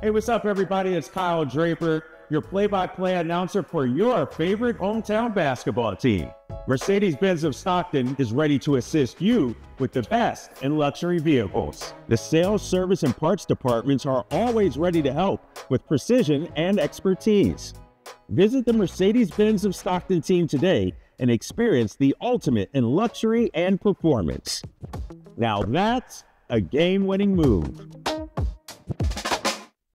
Hey, what's up, everybody? It's Kyle Draper, your play by play announcer for your favorite hometown basketball team. Mercedes Benz of Stockton is ready to assist you with the best in luxury vehicles. The sales, service, and parts departments are always ready to help with precision and expertise. Visit the Mercedes Benz of Stockton team today and experience the ultimate in luxury and performance. Now that's a game winning move.